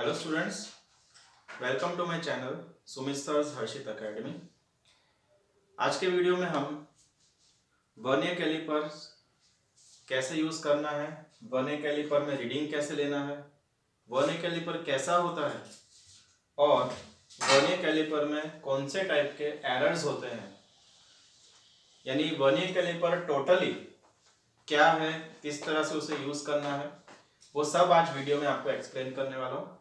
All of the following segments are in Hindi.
Hello students welcome to my channel Sumit sir's Harshit academy आज के वीडियो में हम वर्नियर कैलिपर कैसे यूज़ करना है वर्नियर कैलिपर में रीडिंग कैसे लेना है वर्नियर कैलिपर कैसा होता है, और वर्नियर कैलिपर में कौन से टाइप के एरर्स होते हैं। यानी वर्नियर कैलिपर टोटली क्या है, किस तरह से उसे यूज़ करना है, वो सब आज वीडियो में आपको एक्सप्लेन करने वाला हूँ।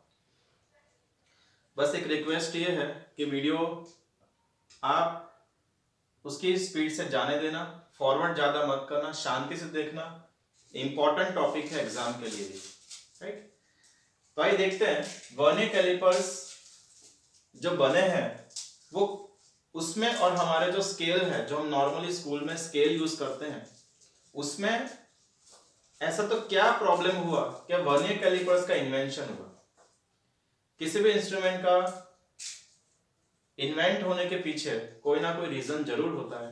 बस एक रिक्वेस्ट ये है कि वीडियो आप उसकी स्पीड से जाने देना फॉरवर्ड ज़्यादा मत करना, शांति से देखना। इंपॉर्टेंट टॉपिक है एग्ज़ाम के लिए राइट तो आइए देखते हैं वर्ने कैलिपर्स जो बने हैं, वो उसमें और हमारे जो स्केल है, जो हम नॉर्मली स्कूल में स्केल यूज़ करते हैं, उसमें ऐसा तो क्या प्रॉब्लम हुआ क्या वर्नियर कैलिपर्स का इन्वेंशन हुआ? किसी भी इंस्ट्रूमेंट का इन्वेंट होने के पीछे कोई ना कोई रीजन ज़रूर होता है।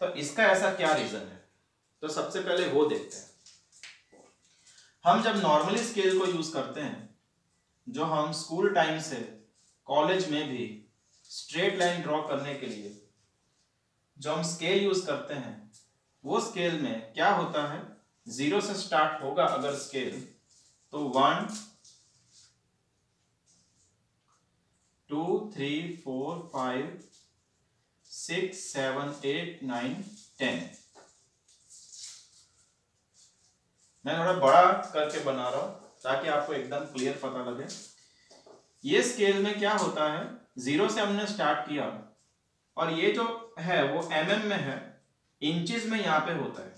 तो इसका ऐसा क्या रीजन है? तो सबसे पहले वो देखते हैं। हम जब नॉर्मली स्केल को यूज़ करते हैं, जो हम स्कूल टाइम से कॉलेज में भी स्ट्रेट लाइन ड्रॉ करने के लिए जो हम स्केल यूज़ करते हैं, वो स्केल में क्या होता है? ज़ीरो से स्टार्ट होगा अगर स्केल तो one two, three, four, five, six, seven, eight, nine, ten. मैं थोड़ा बड़ा करके बना रहा हूँ, ताकि आपको एकदम क्लियर पता लगे। ये स्केल में क्या होता है? ज़ीरो से हमने स्टार्ट किया, और ये जो है, वो एम mm में है इंचेस में यहाँ पे होता है।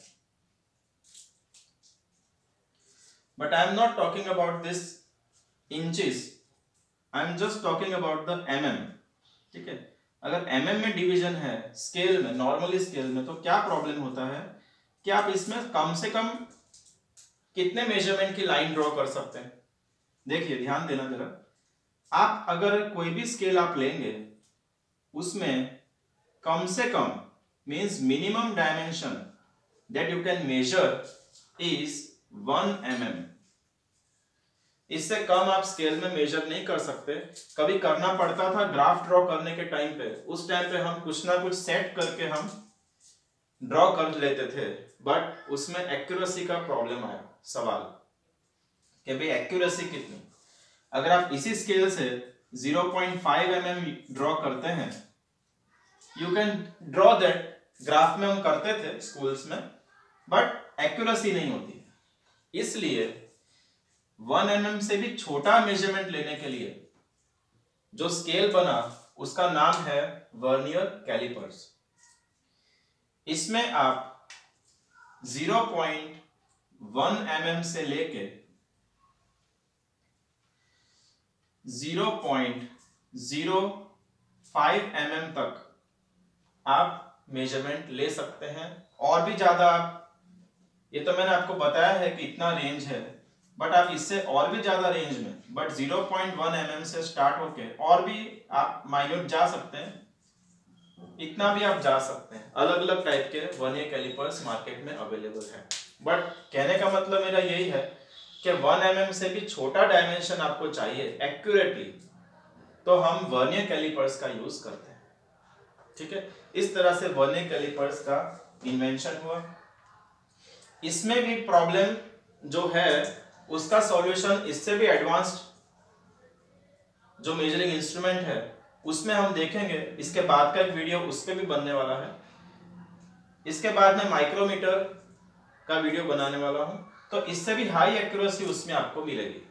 But I am not talking about this inches I am just talking about the M M ठीक है? अगर एम mm में डिवीज़न है स्केल में नॉर्मली स्केल में तो क्या प्रॉब्लम होता है? कि आप इसमें कम से कम कितने मेज़रमेंट की लाइन ड्रॉ कर सकते हैं? देखिए, ध्यान देना जरा। आप अगर कोई भी स्केल आप लेंगे, उसमें कम से कम means minimum dimension that you can measure is one M M इससे कम आप स्केल में मेजर नहीं कर सकते। कभी करना पड़ता था ग्राफ ड्रॉ करने के टाइम पे। उस टाइम पे हम कुछ ना कुछ सेट करके हम ड्रॉ कर लेते थे। बट उसमें एक्यूरेसी का प्रॉब्लम आया, सवाल। कि भाई एक्यूरेसी कितनी? अगर आप इसी स्केल से 0.5 पॉइंट mm ड्रॉ करते हैं you can draw that graph में हम करते थे स्कूल्स में बट एक्यूरेसी नहीं होती। इसलिए 1 mm से भी छोटा मेज़रमेंट लेने के लिए, जो स्केल बना, उसका नाम है वर्नियर कैलिपर्स। इसमें आप 0.1 पॉइंट mm से लेके 0.05 पॉइंट mm तक आप मेज़रमेंट ले सकते हैं। और भी ज़्यादा आप, ये तो मैंने आपको बताया है कि इतना रेंज है। बट आप इससे और भी ज़्यादा रेंज में बट 0.1 mm से स्टार्ट होके और भी आप माइन्यूट जा सकते हैं। इतना भी आप जा सकते हैं। अलग अलग टाइप के वन ईयर कैलिपर्स मार्केट में अवेलेबल है। बट कहने का मतलब मेरा यही है कि 1 mm से भी छोटा डायमेंशन आपको चाहिए एक्यूरेटली तो हम वर्नियर कैलिपर्स का यूज़ करते हैं। ठीक है? इस तरह से वर्नियर कैलिपर्स का इन्वेंशन हुआ। इसमें भी प्रॉब्लम जो है उसका सॉल्यूशन इससे भी एडवांस्ड जो मेजरिंग इंस्ट्रूमेंट है, उसमें हम देखेंगे, इसके बाद का एक वीडियो उस पर भी बनने वाला है। इसके बाद में माइक्रोमीटर का वीडियो बनाने वाला हूँ तो इससे भी हाई एक्यूरेसी उसमें आपको मिलेगी।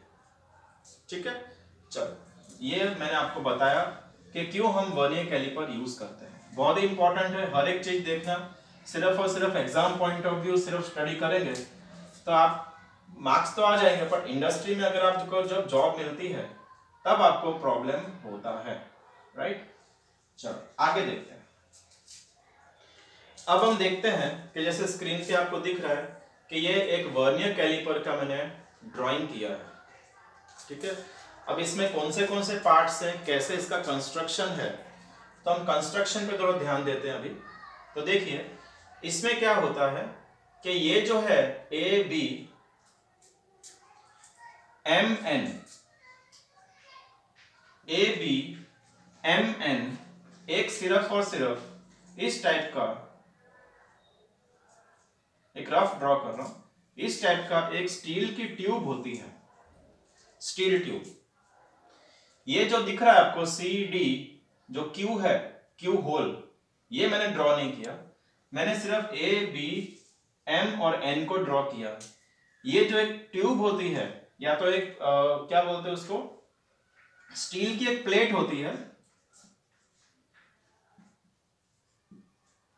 ठीक है? चलो, ये मैंने आपको बताया कि क्यों हम वर्नियर कैलिपर यूज़ करते हैं। बहुत ही इंपॉर्टेंट है, हर एक चीज़ देखना। सिर्फ़ और सिर्फ़ एग्ज़ाम पॉइंट ऑफ़ व्यू सिर्फ़ स्टडी करेंगे तो आप मार्क्स तो आ जाएँगे, पर इंडस्ट्री में अगर आपको जब जॉब मिलती है, तब आपको प्रॉब्लम होता है राइट चलो, आगे देखते हैं। अब हम देखते हैं कि जैसे स्क्रीन पे आपको दिख रहा है कि ये एक वर्नियर कैलिपर का मैंने ड्राइंग किया है, ठीक है? अब इसमें कौन से कौन से पार्ट्स हैं, कैसे इसका कंस्ट्रक्शन है? तो हम कंस्ट्रक्शन पे थोड़ा ध्यान देते हैं अभी। तो देखिए, इसमें क्या होता है कि ये जो है A B M N A B M N एक सिर्फ़ और सिर्फ़ इस टाइप का, एक रफ ड्रॉ कर रहा हूँ। इस टाइप का एक स्टील की ट्यूब होती है। स्टील ट्यूब ये जो दिख रहा है आपको सी डी जो क्यू है क्यू होल ये मैंने ड्रॉ नहीं किया। मैंने सिर्फ़ ए बी एम और एन को ड्रॉ किया। ये जो एक ट्यूब होती है या तो एक आ, क्या बोलते हैं उसको? स्टील की एक प्लेट होती है।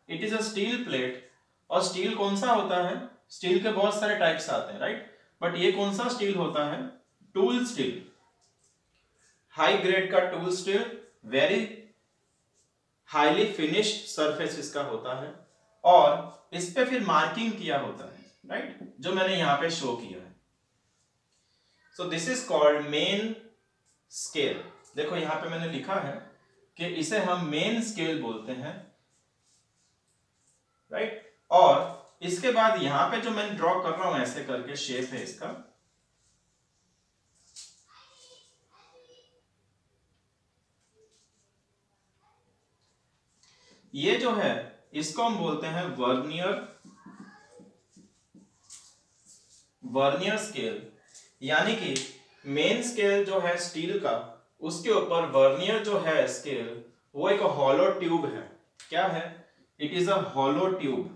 It is a steel plate और स्टील कौन सा होता है? स्टील के बहुत सारे टाइप्स आते हैं राइट बट ये कौन सा स्टील होता है? टूल स्टील हाई ग्रेड का tool steel very highly finished surface इसका होता है। और इस पे फिर मार्किंग किया होता है राइट जो मैंने यहाँ पे शो किया है। So this is called main scale देखो, यहाँ पे मैंने लिखा है कि इसे हम मेन स्केल बोलते हैं राइट right? और इसके बाद यहाँ पे जो मैं ड्रॉ कर रहा हूँ ऐसे करके शेप है इसका। ये जो है, इसको हम बोलते हैं वर्नियर वर्नियर स्केल यानी कि मेन स्केल जो है स्टील का, उसके ऊपर वर्नियर जो है स्केल वो एक हॉलो ट्यूब है। क्या है? It is a hollow tube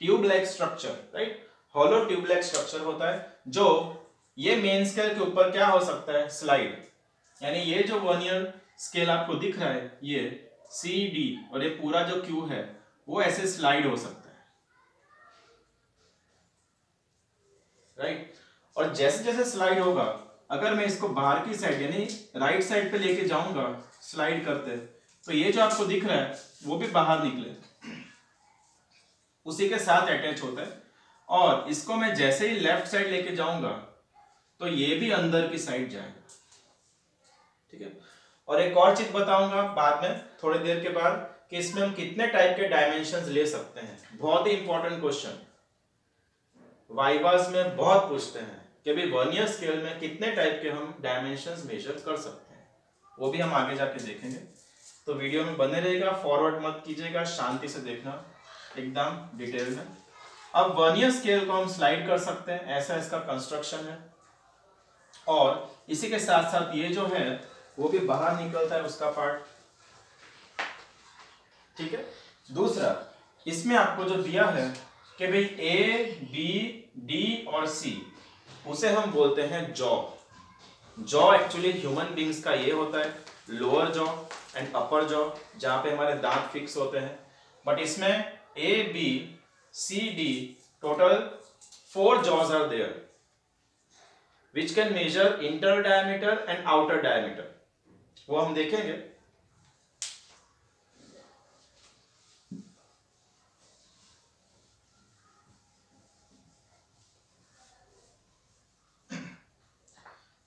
tube like structure right hollow tube like structure होता है, जो ये मेन स्केल के ऊपर क्या हो सकता है? स्लाइड यानी ये जो वर्नियर स्केल आपको दिख रहा है, ये सी डी और ये पूरा जो क्यू है, वो ऐसे स्लाइड हो सकता है। राइट? और जैसे जैसे स्लाइड होगा, अगर मैं इसको बाहर की साइड, यानी राइट साइड पे लेके जाऊँगा, स्लाइड करते तो ये जो आपको दिख रहा है, वो भी बाहर निकले। उसी के साथ अटैच होता है। और इसको मैं जैसे ही लेफ़्ट साइड लेके जाऊँगा तो ये भी अंदर की साइड जाएगा। ठीक है? और एक और चीज़ बताऊँगा बाद में, थोड़ी देर के बाद, कि इसमें हम कितने टाइप के डायमेंशन ले सकते हैं। बहुत ही इंपॉर्टेंट क्वेश्चन वाइवास में बहुत पूछते हैं कि भाई वर्नियर स्केल में कितने टाइप के हम डायमेंशन मेजर कर सकते हैं? वो भी हम आगे जाके देखेंगे। तो वीडियो में बने रहेगा फॉरवर्ड मत कीजिएगा, शांति से देखना एकदम डिटेल में। अब वर्नियर स्केल को हम स्लाइड कर सकते हैं, ऐसा इसका कंस्ट्रक्शन है। और इसी के साथ साथ ये जो है, वो भी बाहर निकलता है उसका पार्ट ठीक है? दूसरा, इसमें आपको जो दिया है कि भाई ए बी और सी उसे हम बोलते हैं jaw jaw actually human beings का ये होता है lower jaw and upper jaw जहाँ पे हमारे दांत फिक्स होते हैं. बट इसमें A B C D total four jaws are there which can measure inter diameter and outer diameter वो हम देखेंगे.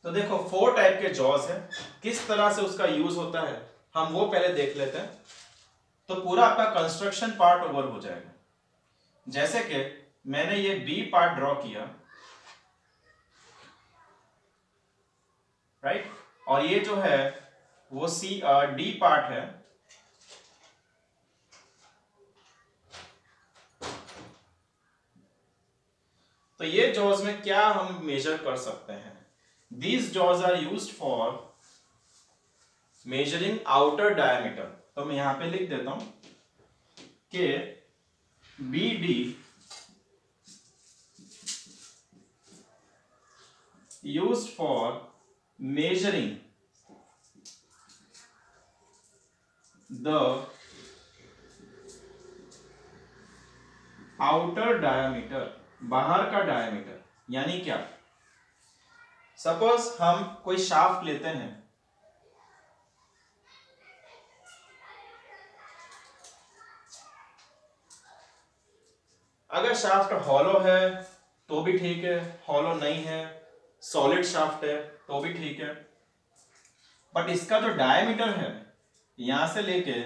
तो देखो फोर टाइप के जॉज है। किस तरह से उसका यूज़ होता है, हम वो पहले देख लेते हैं। तो पूरा आपका कंस्ट्रक्शन पार्ट ओवर हो जाएगा। जैसे कि मैंने ये बी पार्ट ड्रॉ किया। Right right? और ये जो है, वो सी डी पार्ट है। तो ये जॉज में क्या हम मेजर कर सकते हैं? These jaws are use for measuring outer diameter तो मैं यहाँ पे लिख देता हूँ कि B D use for measuring the outer diameter बाहर का डायमीटर यानी क्या? सपोज़ हम कोई शाफ्ट लेते हैं। अगर शाफ्ट हॉलो है तो भी ठीक है। हॉलो नहीं है सॉलिड शाफ्ट है तो भी ठीक है। बट इसका जो डायमीटर है, यहाँ से लेके,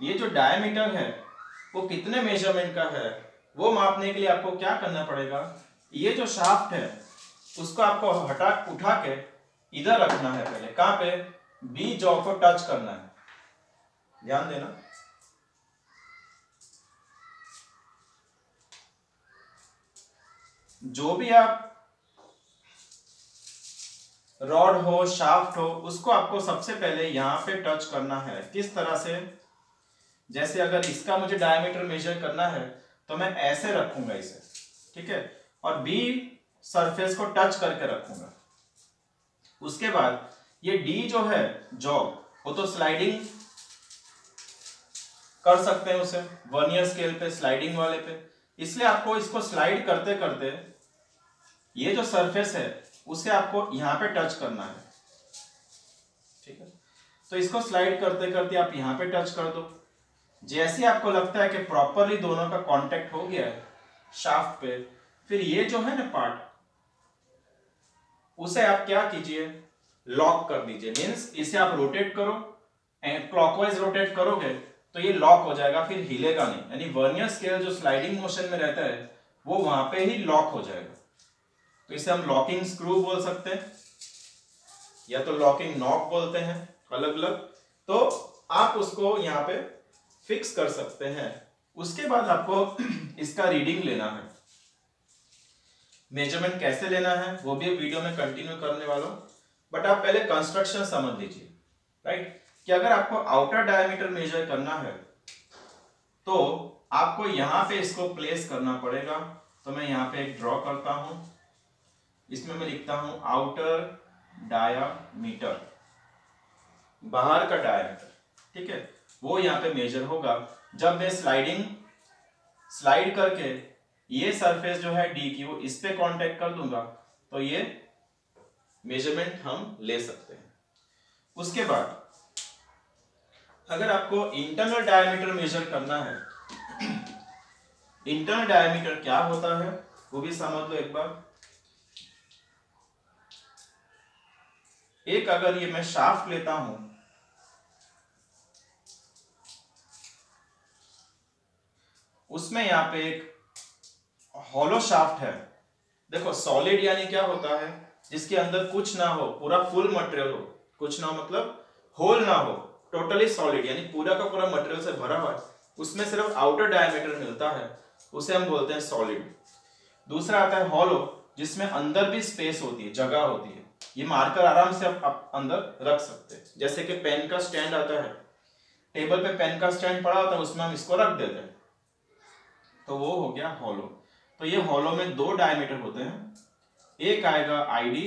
ये जो डायमीटर है, वो कितने मेज़रमेंट का है, वो मापने के लिए आपको क्या करना पड़ेगा? ये जो शाफ्ट है, उसको आपको हटा, उठा के इधर रखना है पहले। कहाँ पे? बी जॉ को टच करना है। ध्यान देना। जो भी आप रॉड हो शाफ्ट हो, उसको आपको सबसे पहले यहाँ पे टच करना है। किस तरह से? जैसे अगर इसका मुझे डायमीटर मेजर करना है तो मैं ऐसे रखूँगा इसे। ठीक है? और बी सरफेस को टच करके रखूँगा। उसके बाद ये डी जो है जॉब वो तो स्लाइडिंग कर सकते हैं उसे वर्नियर स्केल पे स्लाइडिंग वाले पे। इसलिए आपको इसको स्लाइड करते करते ये जो सरफेस है, उसे आपको यहाँ पे टच करना है। ठीक है? तो इसको स्लाइड करते करते आप यहाँ पे टच कर दो। जैसे आपको लगता है कि प्रॉपरली दोनों का कांटेक्ट हो गया है शाफ्ट पे फिर ये जो है ना पार्ट उसे आप क्या कीजिए? लॉक कर दीजिए। मीन्स इसे आप रोटेट करो क्लॉकवाइज रोटेट करोगे तो ये लॉक हो जाएगा, फिर हिलेगा नहीं। यानी वर्नियर स्केल जो स्लाइडिंग मोशन में रहता है, वो वहाँ पे ही लॉक हो जाएगा। तो इसे हम लॉकिंग स्क्रू बोल सकते हैं, या तो लॉकिंग नॉक बोलते हैं अलग अलग तो आप उसको यहाँ पे फिक्स कर सकते हैं। उसके बाद आपको इसका रीडिंग लेना है। मेज़रमेंट कैसे लेना है, वो भी वीडियो में कंटिन्यू करने वाला हूँ। बट आप पहले कंस्ट्रक्शन समझ लीजिए राइट कि अगर आपको आउटर डायमीटर मेजर करना है तो आपको यहाँ पे इसको प्लेस करना पड़ेगा। तो मैं यहाँ पे एक ड्रॉ करता हूँ। इसमें मैं लिखता हूँ आउटर डायामीटर बाहर का डायमीटर ठीक है? वो यहाँ पे मेजर होगा। जब मैं स्लाइडिंग स्लाइड करके ये सरफेस जो है डी की, वो इस पे कांटेक्ट कर दूँगा तो ये मेज़रमेंट हम ले सकते हैं। उसके बाद, अगर आपको इंटरनल डायमीटर मेजर करना है इंटरनल डायमीटर क्या होता है, वो भी समझ लो एक बार। एक अगर ये मैं शाफ्ट लेता हूँ, उसमें यहाँ पे एक हॉलो शाफ्ट है। देखो सॉलिड यानी क्या होता है? जिसके अंदर कुछ ना हो पूरा फुल मटेरियल हो। कुछ ना हो मतलब होल ना हो। टोटली सॉलिड यानी पूरा का पूरा मटेरियल से भरा हुआ है। उसमें सिर्फ़ आउटर डायमीटर मिलता है। उसे हम बोलते हैं सॉलिड दूसरा आता है हॉलो जिसमें अंदर भी स्पेस होती है जगह होती है। ये मार्कर आराम से आप, आप अंदर रख सकते हैं। जैसे कि पेन का स्टैंड आता है। टेबल पे पेन का स्टैंड पड़ा होता है उसमें हम इसको रख देते हैं। तो वो हो गया हॉलो तो ये हॉलो में दो डायमीटर होते हैं। एक आएगा आईडी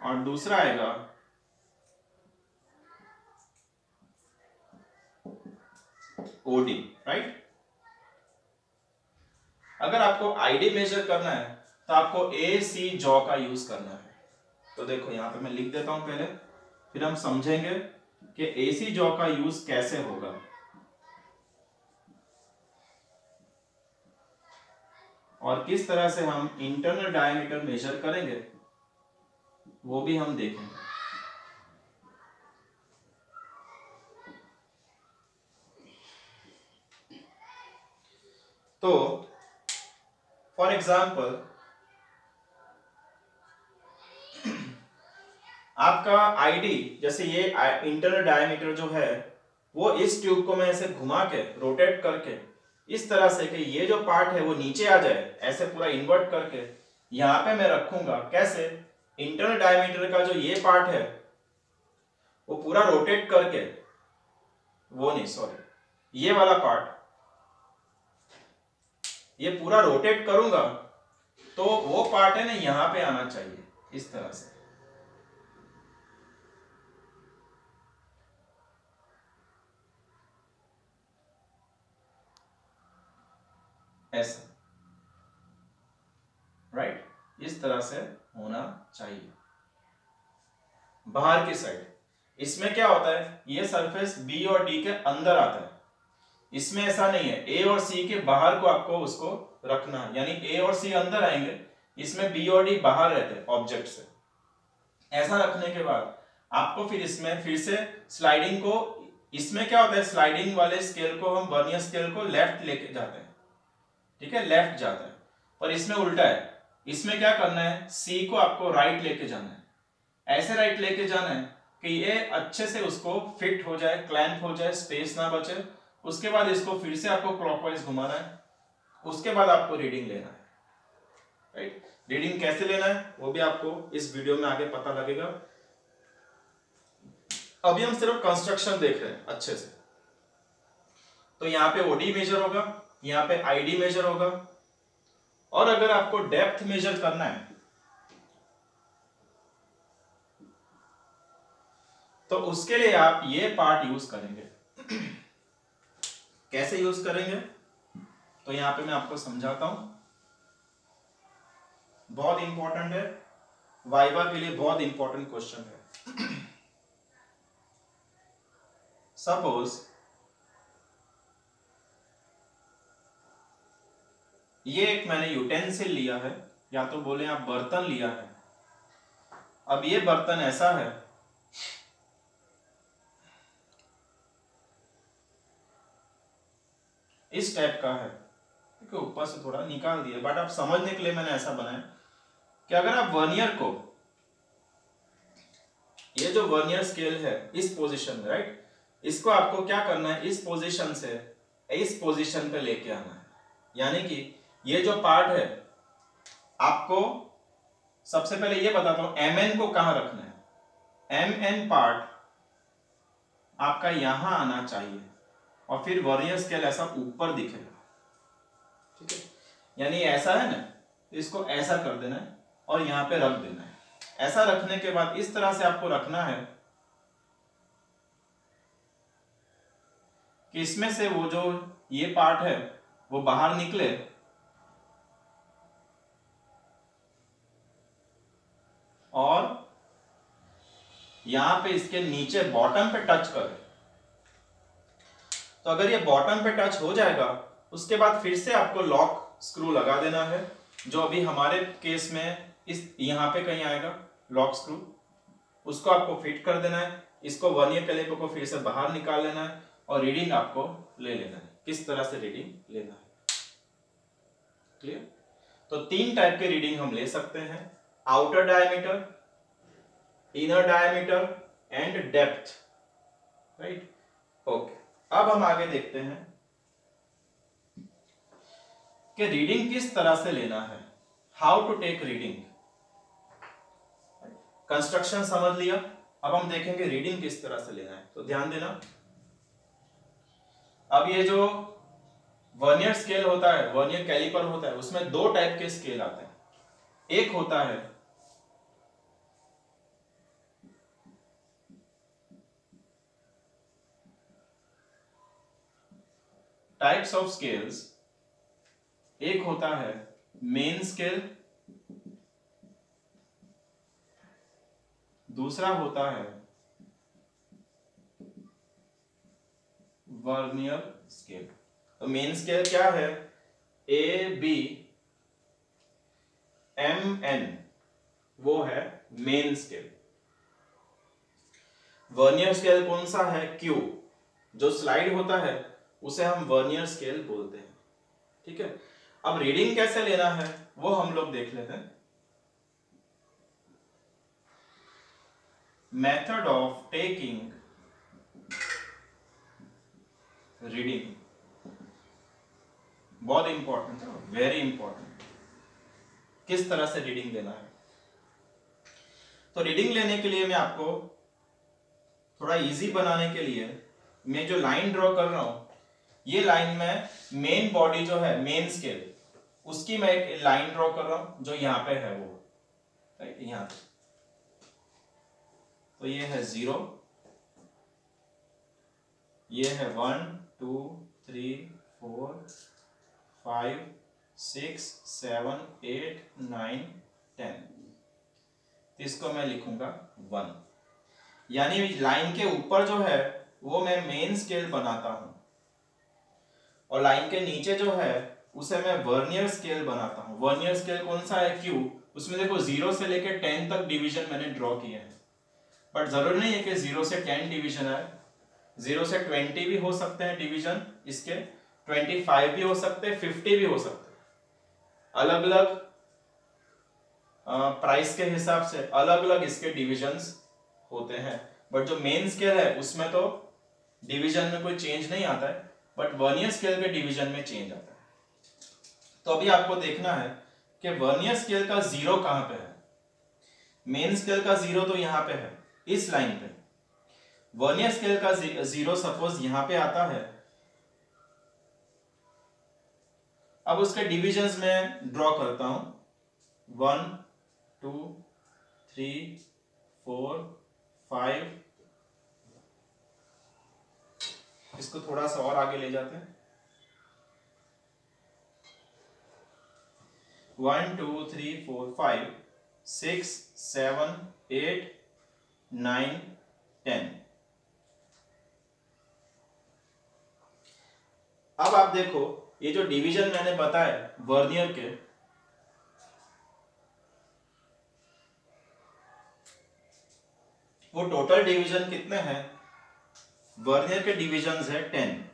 और दूसरा आएगा ओडी राइट अगर आपको आईडी मेजर करना है तो आपको ए सी जॉ का यूज़ करना है। तो देखो, यहाँ पे मैं लिख देता हूँ पहले, फिर हम समझेंगे कि ए सी जॉ का यूज़ कैसे होगा। और किस तरह से हम इंटरनल डायमीटर मेजर करेंगे, वो भी हम देखेंगे। तो फॉर एग्ज़ाम्पल आपका आईडी जैसे ये इंटरनल डायमीटर जो है, वो इस ट्यूब को मैं ऐसे घुमा के रोटेट करके इस तरह से कि ये जो पार्ट है वो नीचे आ जाए, ऐसे पूरा इन्वर्ट करके, यहाँ पे मैं रखूँगा। कैसे? इंटरनल डायमीटर का जो ये पार्ट है, वो पूरा रोटेट करके, वो नहीं सॉरी ये वाला पार्ट ये पूरा रोटेट करूँगा तो वो पार्ट है ना यहाँ पे आना चाहिए, इस तरह से। ऐसा। राइट इस तरह से होना चाहिए। बाहर की साइड इसमें क्या होता है? ये सरफेस बी और डी के अंदर आता है। इसमें ऐसा नहीं है। ए और सी के बाहर को आपको उसको रखना है। यानी ए और सी अंदर आएँगे। इसमें बी और डी बाहर रहते हैं ऑब्जेक्ट से। ऐसा रखने के बाद आपको फिर इसमें फिर से स्लाइडिंग को इसमें क्या होता है? स्लाइडिंग वाले स्केल को हम वर्नियर स्केल को लेफ़्ट लेके जाते हैं। ठीक है लेफ़्ट जाता है। पर इसमें उल्टा है। इसमें क्या करना है? सी को आपको राइट लेके जाना है। ऐसे राइट लेके जाना है कि ये अच्छे से उसको फिट हो जाए क्लैंप हो जाए स्पेस ना बचे। उसके बाद इसको फिर से आपको क्लॉकवाइज घुमाना है। उसके बाद आपको रीडिंग लेना है। राइट रीडिंग कैसे लेना है? वो भी आपको इस वीडियो में आगे पता लगेगा। अभी हम सिर्फ़ कंस्ट्रक्शन देख रहे हैं, अच्छे से। तो यहाँ पे ओडी मेजर होगा। यहाँ पे आईडी मेजर होगा। और अगर आपको डेप्थ मेजर करना है तो उसके लिए आप ये पार्ट यूज़ करेंगे। कैसे यूज़ करेंगे? तो यहाँ पे मैं आपको समझाता हूँ। बहुत इंपॉर्टेंट है। वाइवा के लिए बहुत इंपॉर्टेंट क्वेश्चन है। सपोज़ ये एक मैंने यूटेंसिल लिया है, या तो बोले आप बर्तन लिया है। अब ये बर्तन ऐसा है। इस टाइप का है। ठीक ऊपर से थोड़ा निकाल दिया। बट आप समझने के लिए मैंने ऐसा बनाया कि अगर आप वर्नियर को, ये जो वर्नियर स्केल है, इस पोजीशन में राइट इसको आपको क्या करना है? इस पोजीशन से, इस पोजीशन पे लेके आना है। यानी कि ये जो पार्ट है, आपको सबसे पहले ये बताता हूँ एम एन को कहाँ रखना है? एम एन पार्ट आपका यहाँ आना चाहिए और फिर वर्नियर स्केल ऐसा ऊपर दिखेगा। ठीक है? यानी ऐसा है ना, इसको ऐसा कर देना है और यहाँ पे रख देना है। ऐसा रखने के बाद इस तरह से आपको रखना है कि इसमें से वो जो ये पार्ट है, वो बाहर निकले और यहाँ पे इसके नीचे बॉटम पे टच करे। तो अगर ये बॉटम पे टच हो जाएगा, उसके बाद फिर से आपको लॉक स्क्रू लगा देना है, जो अभी हमारे केस में इस, यहाँ पे कहीं आएगा लॉक स्क्रू उसको आपको फिट कर देना है, इसको वर्नियर कैलिपर को फिर से बाहर निकाल लेना है और रीडिंग आपको ले लेना है। किस तरह से रीडिंग लेना है? क्लियर तो तीन टाइप के रीडिंग हम ले सकते हैं। Outer diameter inner diameter and depth right okay अब हम आगे देखते हैं कि रीडिंग किस तरह से लेना है? How to take reading construction समझ लिया? अब हम देखेंगे रीडिंग किस तरह से लेना है। तो ध्यान देना। अब ये जो वर्नियर स्केल होता है वर्नियर कैलिपर होता है, उसमें दो टाइप के स्केल आते हैं। एक होता है टाइप्स ऑफ़ स्केल्स एक होता है मेन स्केल दूसरा होता है वर्नियर स्केल। तो मेन स्केल क्या है? ए बी एम एन वो है मेन स्केल वर्नियर स्केल कौन सा है? क्यू जो स्लाइड होता है उसे हम वर्नियर स्केल बोलते हैं। ठीक है? अब रीडिंग कैसे लेना है, वो हम लोग देख लेते हैं। मेथड ऑफ़ टेकिंग रीडिंग बहुत इंपॉर्टेंट है वेरी इंपॉर्टेंट किस तरह से रीडिंग लेना है? तो रीडिंग लेने के लिए मैं आपको थोड़ा इजी बनाने के लिए मैं जो लाइन ड्रॉ कर रहा हूँ ये लाइन में मेन बॉडी जो है मेन स्केल उसकी मैं एक लाइन ड्रॉ कर रहा हूँ, जो यहाँ पे है वो। यहाँ तो ये है ज़ीरो ये है one two three four five six seven eight nine ten इसको मैं लिखूँगा वन यानी लाइन के ऊपर जो है, वो मैं मेन स्केल बनाता हूँ। और लाइन के नीचे जो है, उसे मैं वर्नियर स्केल बनाता हूँ। वर्नियर स्केल कौन सा है? क्यू उसमें देखो ज़ीरो से लेकर टेन तक डिवीज़न मैंने ड्रॉ किए हैं। बट ज़रूरी नहीं है कि ज़ीरो से टेन डिवीज़न आए। ज़ीरो से ट्वेंटी भी हो सकते हैं डिवीज़न इसके। ट्वेंटी फाइव भी हो सकते हैं फिफ्टी भी हो सकते हैं। अलग अलग प्राइस के हिसाब से अलग अलग इसके डिविजन्स होते हैं। बट जो मेन स्केल है, उसमें तो डिवीज़न में कोई चेंज नहीं आता है। बट वर्नियर स्केल के डिवीज़न में चेंज आता है। तो अभी आपको देखना है कि वर्नियर स्केल का ज़ीरो कहाँ पे है? मेन स्केल का ज़ीरो तो यहाँ पे है, इस लाइन पे। वर्नियर स्केल का ज़ीरो सपोज़ यहाँ पे आता है। अब उसके डिविजन्स में ड्रॉ करता हूँ। One, two, three, four, five इसको थोड़ा सा और आगे ले जाते हैं। One two three four five six seven eight nine ten अब आप देखो, ये जो डिवीज़न मैंने बताया, वर्नियर के, वो टोटल डिवीज़न कितने हैं? वर्नियर के डिविजन है टेन।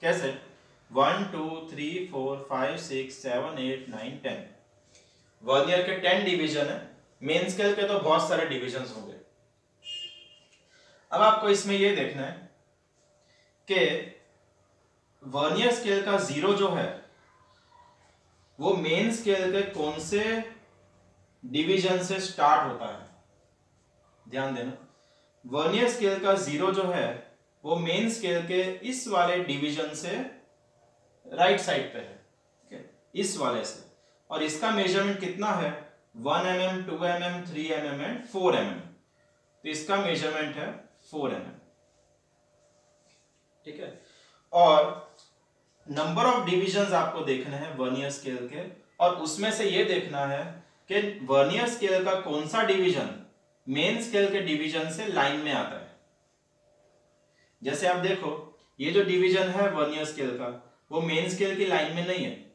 कैसे? One, two, three, four, five, six, seven, eight, nine, ten. Vernier के टेन डिवीज़न है। मेन स्केल के तो बहुत सारे डिविजन होंगे। अब आपको इसमें यह देखना है कि वर्नियर स्केल का ज़ीरो जो है, वो मेन स्केल के कौन से डिवीज़न से स्टार्ट होता है? ध्यान देना। वर्नियर स्केल का ज़ीरो जो है, वो मेन स्केल के इस वाले डिवीज़न से राइट साइड पे है इस वाले से। और इसका मेज़रमेंट कितना है? One M M, two M M, three M M and four M M. तो इसका मेज़रमेंट है फोर एम एम। ठीक है? और नंबर ऑफ़ डिविजन आपको देखने हैं वर्नियर स्केल के, और उसमें से यह देखना है कि वर्नियर स्केल का कौन सा डिवीज़न मेन स्केल के डिवीज़न से लाइन में आता है। जैसे आप देखो, ये जो डिवीज़न है वर्नियर स्केल का, वो मेन स्केल की लाइन में नहीं है।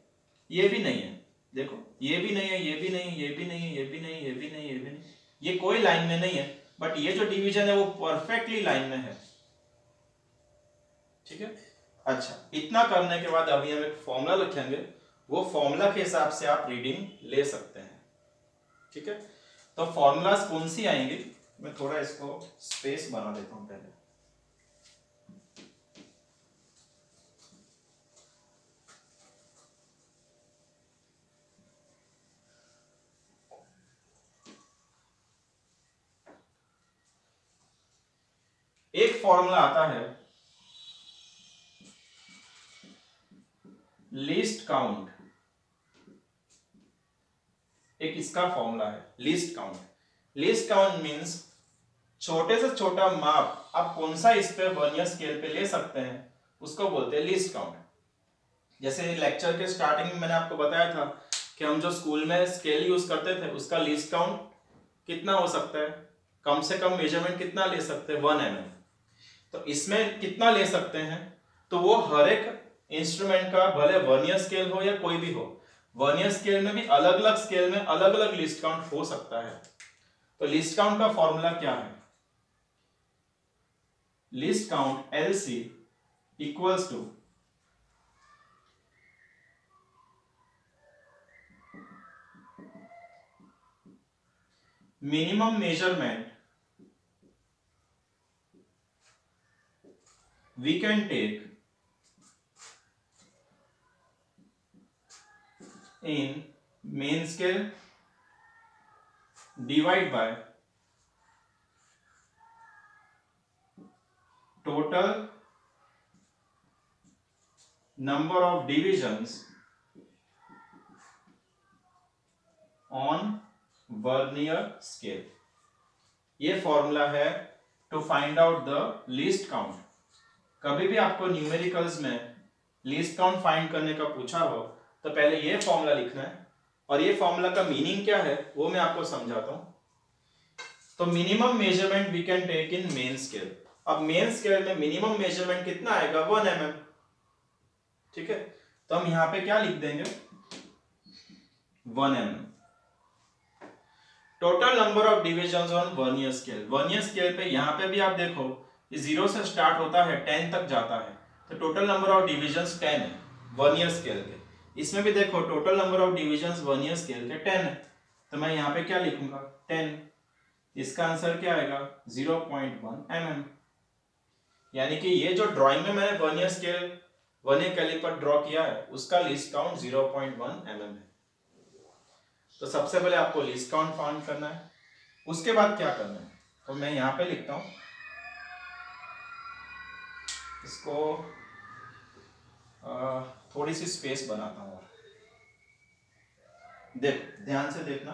ये भी नहीं है। देखो, ये भी नहीं है, ये भी नहीं ये भी नहीं ये भी नहीं ये भी नहीं ये भी नहीं ये कोई लाइन में नहीं है बट ये जो डिवीज़न है वो परफेक्टली लाइन में है। ठीक है? अच्छा इतना करने के बाद अभी हम एक फॉर्मूला लिखेंगे। वो फॉर्मूला के हिसाब से आप रीडिंग ले सकते हैं। ठीक है? तो फॉर्मूलाज कौन सी आएँगी? मैं थोड़ा इसको स्पेस बना देता हूँ पहले। एक फॉर्मूला आता है। लिस्ट काउंट एक इसका फॉर्मूला है least count least count means छोटे से छोटा माप आप कौन सा इस पे वर्नियर स्केल पे ले सकते हैं, उसको बोलते हैं लिस्ट काउंट जैसे लेक्चर के स्टार्टिंग में मैंने आपको बताया था कि हम जो स्कूल में स्केल यूज़ करते थे, उसका लिस्ट काउंट कितना हो सकता है? कम से कम मेज़रमेंट कितना ले सकते हैं? वन एम तो इसमें कितना ले सकते हैं? तो वो हर एक इंस्ट्रूमेंट का, भले वर्नियर स्केल हो या कोई भी हो वर्नियर स्केल में भी अलग अलग स्केल में अलग अलग लिस्ट काउंट हो सकता है। तो लिस्ट काउंट का फॉर्मूला क्या है? Least count L C equals to minimum measurement we can take in main scale divide by total number of divisions on vernier scale ये फॉर्मूला है to find out the least count कभी भी आपको न्यूमेरिकल्स में लीस्ट काउंट फाइंड करने का पूछा हो तो पहले ये फॉर्मूला लिखना है। और ये फॉर्मूला का मीनिंग क्या है, वो मैं आपको समझाता हूँ। तो minimum measurement we can take in main scale अब मेन स्केल में मिनिमम मेज़रमेंट कितना आएगा? One M mm. ठीक है? तो हम यहाँ पे क्या लिख देंगे? One M total number of division on vernier scale vernier scale पे यहाँ पे भी आप देखो ज़ीरो से स्टार्ट होता है टेन तक जाता है। तो total number of division ten है वन ईयर स्केल के। इसमें भी देखो total number of division vernier scale के टेन है। तो मैं यहाँ पे क्या लिखूँगा? टेन इसका आंसर क्या आएगा? Zero point one M M यानी कि ये जो ड्राइंग में मैंने vernier scale vernier caliper draw किया है उसका least count zero point one M M है। तो सबसे पहले आपको लिस्ट काउंट फाउंड करना है। उसके बाद क्या करना है? तो मैं यहाँ पे लिखता हूँ। इसको आ, थोड़ी सी स्पेस बनाता हूँ। देख, ध्यान से देखना।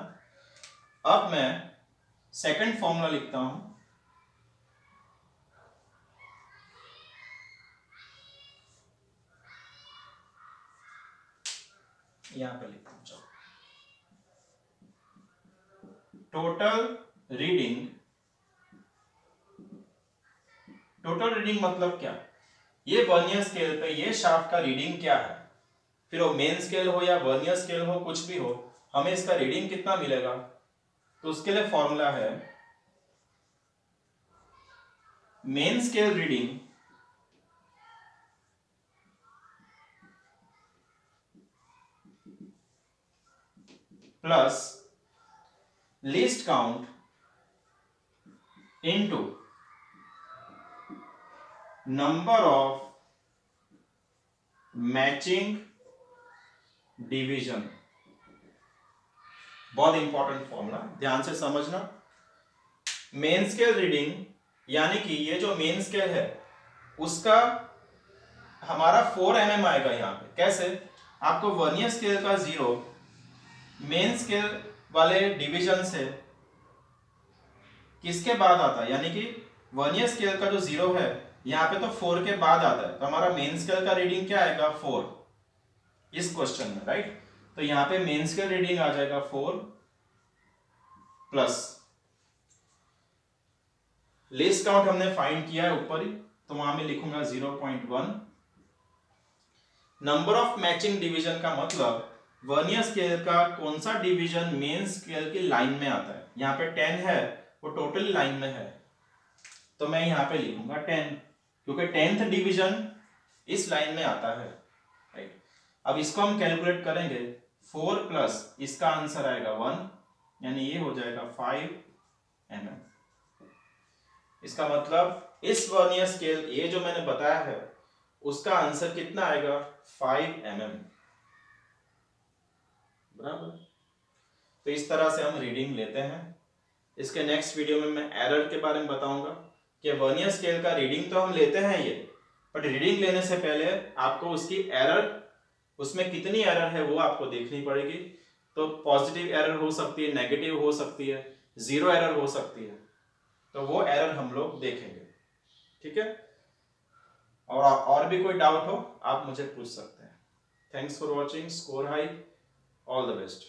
अब मैं सेकंड फॉर्मूला लिखता हूँ। यहाँ पर लिखता हूँ, चलो। टोटल रीडिंग टोटल रीडिंग मतलब क्या? ये वर्नियर स्केल पे ये शाफ्ट का रीडिंग क्या है? फिर वो मेन स्केल हो या वर्नियर स्केल हो, कुछ भी हो, हमें इसका रीडिंग कितना मिलेगा? तो उसके लिए फॉर्मूला है main scale reading plus least count into number of matching division बहुत इंपॉर्टेंट फॉर्मूला ध्यान से समझना. मेन स्केल रीडिंग यानी कि ये जो मेन स्केल है, उसका हमारा फोर एम एम आएगा यहाँ पे. कैसे? आपको वर्नियर स्केल का ज़ीरो मेन स्केल वाले डिवीज़न से किसके बाद आता है? यानी कि वर्नियर स्केल का जो ज़ीरो है यहाँ पे तो फोर के बाद आता है। तो हमारा मेन स्केल का रीडिंग क्या आएगा? फोर इस क्वेश्चन में राइट तो यहाँ पे मेन स्केल रीडिंग आ जाएगा फोर प्लस लिस्ट काउंट हमने फाइंड किया है ऊपर ही तो वहाँ में लिखूँगा zero point one number of matching division का मतलब वर्नियर स्केल का कौन सा डिवीज़न मेन स्केल की लाइन में आता है? यहाँ पे टेन है, वो टोटल लाइन में है। तो मैं यहाँ पे लिखूँगा टेन क्योंकि टेंथ डिवीज़न इस लाइन में आता है राइट अब इसको हम कैलकुलेट करेंगे, फोर प्लस इसका आंसर आएगा वन, यानी ये हो जाएगा फाइव एम एम। इसका मतलब इस वर्नियर स्केल, ये जो मैंने बताया है, उसका आंसर कितना आएगा? Five M M. बराबर? तो इस तरह से हम रीडिंग लेते हैं। इसके नेक्स्ट वीडियो में मैं एरर के बारे में बताऊँगा। कि वर्नियर स्केल का रीडिंग तो हम लेते हैं ये बट रीडिंग लेने से पहले आपको उसकी एरर उसमें कितनी एरर है वो आपको देखनी पड़ेगी। तो पॉजिटिव एरर हो सकती है नेगेटिव हो सकती है ज़ीरो एरर हो सकती है। तो वो एरर हम लोग देखेंगे। ठीक है? और और भी कोई डाउट हो, आप मुझे पूछ सकते हैं। Thanks for watching score high all the best